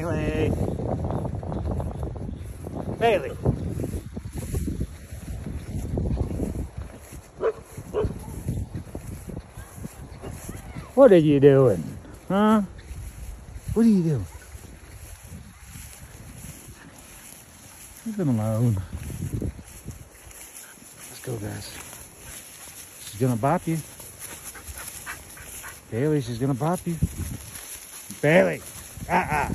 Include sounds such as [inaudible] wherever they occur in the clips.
Bailey. Bailey. What are you doing? Huh? What are you doing? Leave him alone. Let's go, guys. She's gonna bop you. Bailey, she's gonna bop you. Bailey. Uh-uh.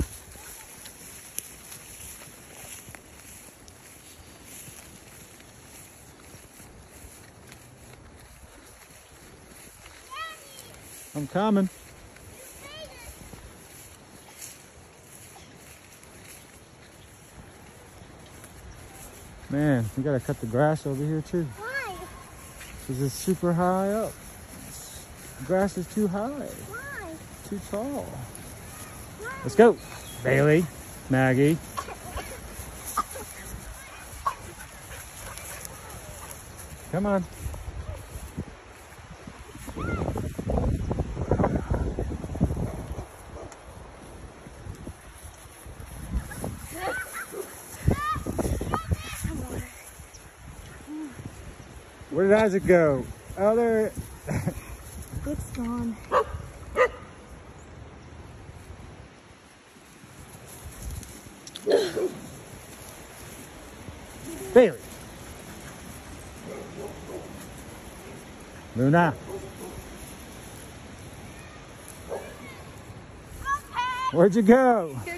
I'm coming. Man, we gotta cut the grass over here too. Why? Because it's super high up. The grass is too high, Why? too tall. Why? Let's go. Bailey, Maggie. Come on. Where did Isaac go? Oh, there. [laughs] It's gone. Bailey. Luna. Where'd you go? Here,